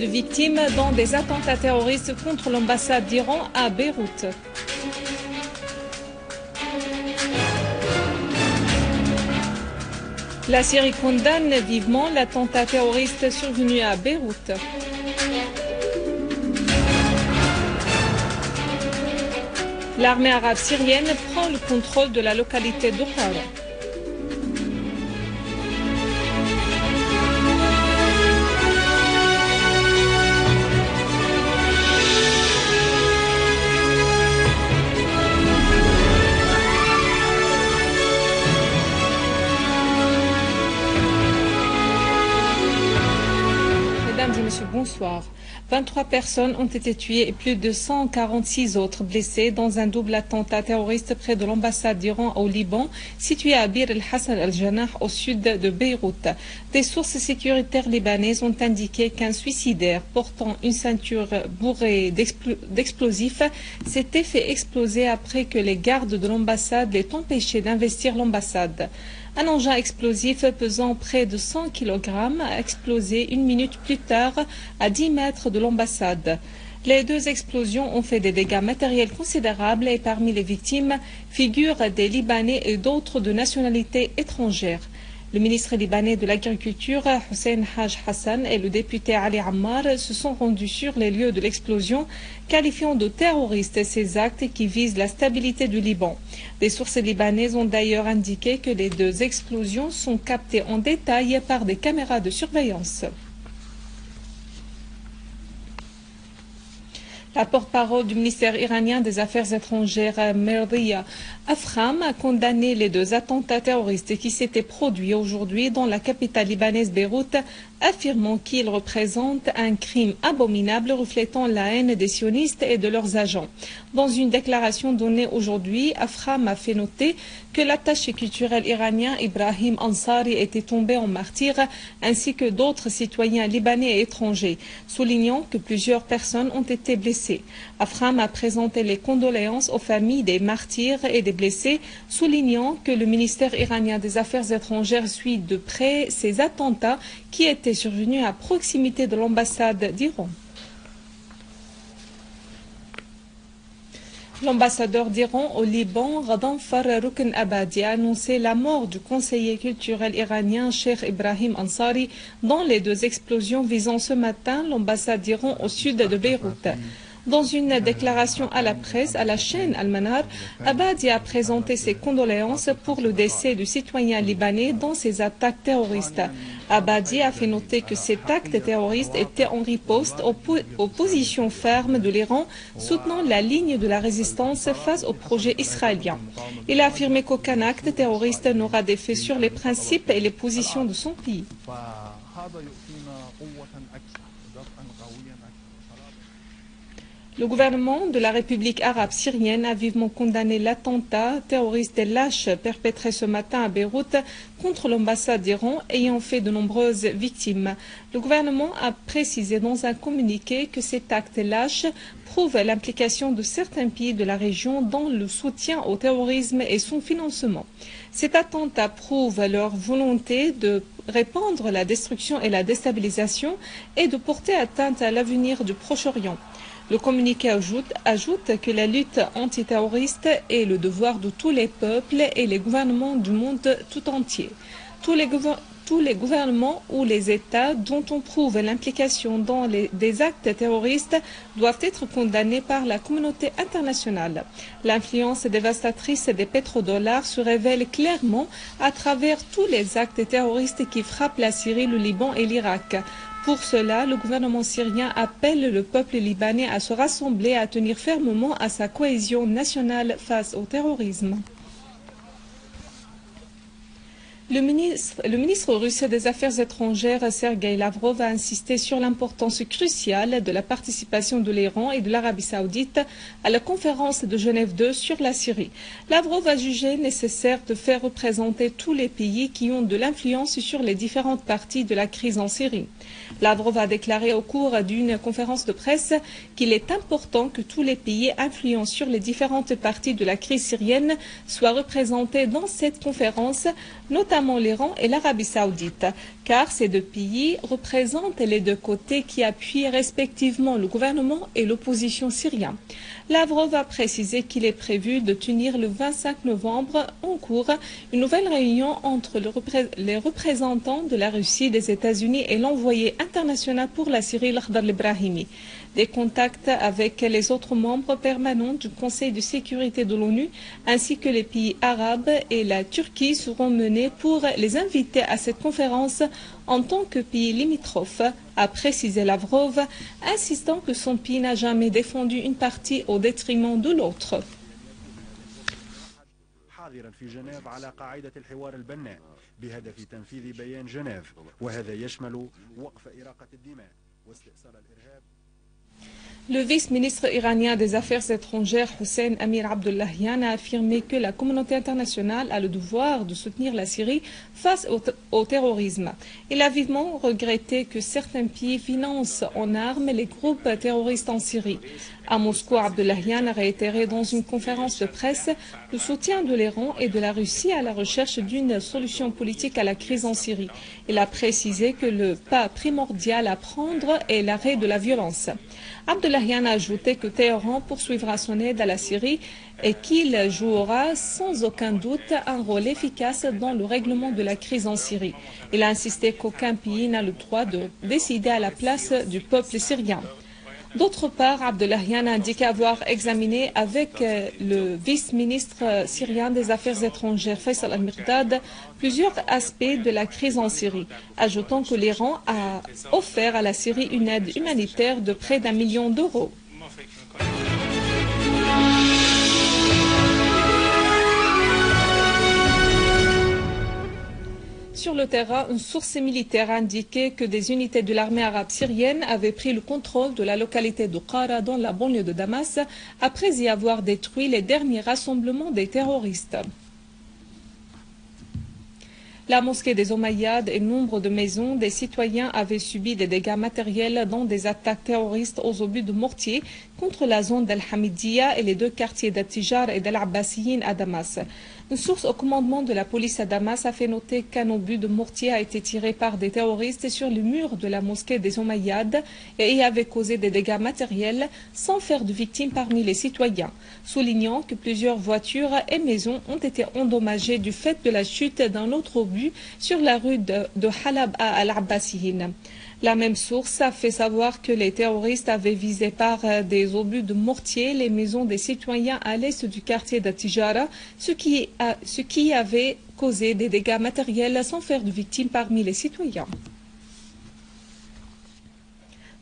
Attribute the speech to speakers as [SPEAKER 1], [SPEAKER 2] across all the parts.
[SPEAKER 1] victimes dans des attentats terroristes contre l'ambassade d'Iran à Beyrouth. La Syrie condamne vivement l'attentat terroriste survenu à Beyrouth. L'armée arabe syrienne prend le contrôle de la localité d'Okhara. Et messieurs, bonsoir. 23 personnes ont été tuées et plus de 146 autres blessées dans un double attentat terroriste près de l'ambassade d'Iran au Liban, située à Bir el-Hassan al-Janah au sud de Beyrouth. Des sources sécuritaires libanaises ont indiqué qu'un suicidaire portant une ceinture bourrée d'explo- d'explosifs s'était fait exploser après que les gardes de l'ambassade l'aient empêché d'investir l'ambassade. Un engin explosif pesant près de 100 kg a explosé une minute plus tard à 10 mètres de l'ambassade. Les deux explosions ont fait des dégâts matériels considérables et parmi les victimes figurent des Libanais et d'autres de nationalité étrangère. Le ministre libanais de l'Agriculture, Hussein Haj Hassan, et le député Ali Ammar se sont rendus sur les lieux de l'explosion, qualifiant de terroristes ces actes qui visent la stabilité du Liban. Des sources libanaises ont d'ailleurs indiqué que les deux explosions sont captées en détail par des caméras de surveillance. La porte-parole du ministère iranien des Affaires étrangères, Merdia Afram, a condamné les deux attentats terroristes qui s'étaient produits aujourd'hui dans la capitale libanaise Beyrouth, affirmant qu'ils représentent un crime abominable reflétant la haine des sionistes et de leurs agents. Dans une déclaration donnée aujourd'hui, Afram a fait noter que l'attaché culturel iranien Ibrahim Ansari était tombé en martyr, ainsi que d'autres citoyens libanais et étrangers, soulignant que plusieurs personnes ont été blessées. Afram a présenté les condoléances aux familles des martyrs et des blessés, soulignant que le ministère iranien des Affaires étrangères suit de près ces attentats qui étaient survenus à proximité de l'ambassade d'Iran. L'ambassadeur d'Iran au Liban, Radhanfar Rukn Abadi, a annoncé la mort du conseiller culturel iranien Sheikh Ibrahim Ansari dans les deux explosions visant ce matin l'ambassade d'Iran au sud de Beyrouth. Dans une déclaration à la presse, à la chaîne Al-Manar, Abadi a présenté ses condoléances pour le décès du citoyen libanais dans ces attaques terroristes. Abadi a fait noter que cet acte terroriste était en riposte aux, aux positions fermes de l'Iran soutenant la ligne de la résistance face au projet israélien. Il a affirmé qu'aucun acte terroriste n'aura d'effet sur les principes et les positions de son pays. Le gouvernement de la République arabe syrienne a vivement condamné l'attentat terroriste et lâche perpétré ce matin à Beyrouth contre l'ambassade d'Iran ayant fait de nombreuses victimes. Le gouvernement a précisé dans un communiqué que cet acte lâche prouve l'implication de certains pays de la région dans le soutien au terrorisme et son financement. Cet attentat prouve leur volonté de répandre la destruction et la déstabilisation et de porter atteinte à l'avenir du Proche-Orient. Le communiqué ajoute, que la lutte antiterroriste est le devoir de tous les peuples et les gouvernements du monde tout entier. Tous les, gouvernements ou les États dont on prouve l'implication dans des actes terroristes doivent être condamnés par la communauté internationale. L'influence dévastatrice des pétrodollars se révèle clairement à travers tous les actes terroristes qui frappent la Syrie, le Liban et l'Irak. Pour cela, le gouvernement syrien appelle le peuple libanais à se rassembler et à tenir fermement à sa cohésion nationale face au terrorisme. Le ministre, russe des Affaires étrangères, Sergei Lavrov, a insisté sur l'importance cruciale de la participation de l'Iran et de l'Arabie saoudite à la conférence de Genève II sur la Syrie. Lavrov a jugé nécessaire de faire représenter tous les pays qui ont de l'influence sur les différentes parties de la crise en Syrie. Lavrov a déclaré au cours d'une conférence de presse qu'il est important que tous les pays influents sur les différentes parties de la crise syrienne soient représentés dans cette conférence, notamment notamment l'Iran et l'Arabie saoudite, car ces deux pays représentent les deux côtés qui appuient respectivement le gouvernement et l'opposition syrien. Lavrov a précisé qu'il est prévu de tenir le 25 novembre en cours une nouvelle réunion entre les représentants de la Russie, des États-Unis et l'envoyé international pour la Syrie, Lakhdar Ibrahimi. Des contacts avec les autres membres permanents du Conseil de sécurité de l'ONU ainsi que les pays arabes et la Turquie seront menés pour les inviter à cette conférence en tant que pays limitrophe, a précisé Lavrov, insistant que son pays n'a jamais défendu une partie au détriment de l'autre. Le vice-ministre iranien des Affaires étrangères Hussein Amir Abdullahian a affirmé que la communauté internationale a le devoir de soutenir la Syrie face au, terrorisme. Il a vivement regretté que certains pays financent en armes les groupes terroristes en Syrie. À Moscou, Abdullahian a réitéré dans une conférence de presse le soutien de l'Iran et de la Russie à la recherche d'une solution politique à la crise en Syrie. Il a précisé que le pas primordial à prendre est l'arrêt de la violence. Abdullahian a ajouté que Téhéran poursuivra son aide à la Syrie et qu'il jouera sans aucun doute un rôle efficace dans le règlement de la crise en Syrie. Il a insisté qu'aucun pays n'a le droit de décider à la place du peuple syrien. D'autre part, Abdullahian a indiqué avoir examiné avec euh, le vice-ministre syrien des Affaires étrangères Faisal al-Mirdad plusieurs aspects de la crise en Syrie, ajoutant que l'Iran a offert à la Syrie une aide humanitaire de près d'un million d'euros. Sur le terrain, une source militaire a indiqué que des unités de l'armée arabe syrienne avaient pris le contrôle de la localité de Qara dans la banlieue de Damas après y avoir détruit les derniers rassemblements des terroristes. La mosquée des Omeyyades et nombre de maisons des citoyens avaient subi des dégâts matériels dans des attaques terroristes aux obus de mortier contre la zone d'Al-Hamidiyya et les deux quartiers d'Atijar et d'Al-Abbasiyin à Damas. Une source au commandement de la police à Damas a fait noter qu'un obus de mortier a été tiré par des terroristes sur le mur de la mosquée des Omeyyades et y avait causé des dégâts matériels sans faire de victimes parmi les citoyens, soulignant que plusieurs voitures et maisons ont été endommagées du fait de la chute d'un autre obus sur la rue de, Halab à Al-Abbasiyin. La même source a fait savoir que les terroristes avaient visé par des obus de mortier les maisons des citoyens à l'est du quartier d'Atijara, ce ce qui avait causé des dégâts matériels sans faire de victimes parmi les citoyens.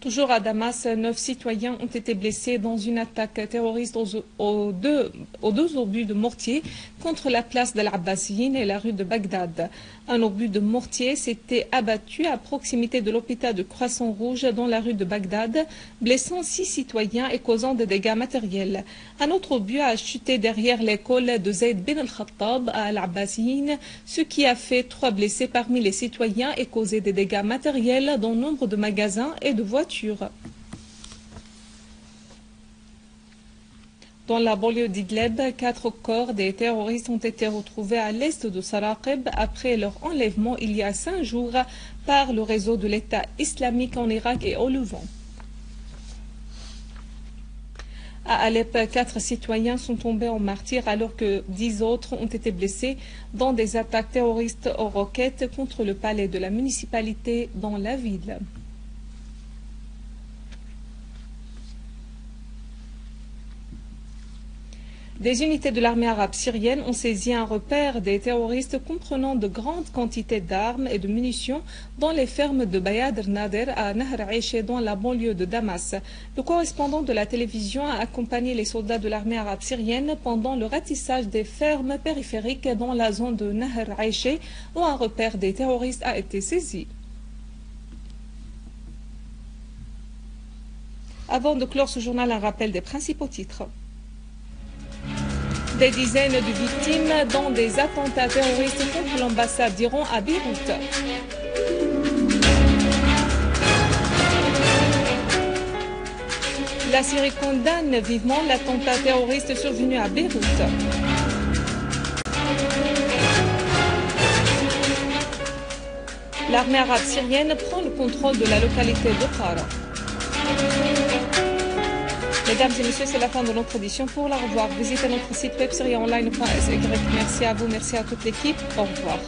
[SPEAKER 1] Toujours à Damas, neuf citoyens ont été blessés dans une attaque terroriste aux, deux, obus de mortier contre la place de l'Abbasiyine et la rue de Bagdad. Un obus de mortier s'était abattu à proximité de l'hôpital de Croissant Rouge dans la rue de Bagdad, blessant six citoyens et causant des dégâts matériels. Un autre obus a chuté derrière l'école de Zayd bin al-Khattab à l'Abbasiyine, ce qui a fait trois blessés parmi les citoyens et causé des dégâts matériels dans nombre de magasins et de voitures. Dans la banlieue d'Idleb, quatre corps des terroristes ont été retrouvés à l'est de Saraqib après leur enlèvement il y a cinq jours par le réseau de l'État islamique en Irak et au Levant. À Alep, quatre citoyens sont tombés en martyrs alors que dix autres ont été blessés dans des attaques terroristes aux roquettes contre le palais de la municipalité dans la ville. Des unités de l'armée arabe syrienne ont saisi un repère des terroristes comprenant de grandes quantités d'armes et de munitions dans les fermes de Bayadr Nader à Nahr Aïché dans la banlieue de Damas. Le correspondant de la télévision a accompagné les soldats de l'armée arabe syrienne pendant le ratissage des fermes périphériques dans la zone de Nahr Aïché où un repère des terroristes a été saisi. Avant de clore ce journal, un rappel des principaux titres des dizaines de victimes dans des attentats terroristes contre l'ambassade d'Iran à Beyrouth. La Syrie condamne vivement l'attentat terroriste survenu à Beyrouth. L'armée arabe syrienne prend le contrôle de la localité de Qara. Mesdames et messieurs, c'est la fin de notre édition. Pour la revoir, visitez notre site web. Merci à vous, merci à toute l'équipe. Au revoir.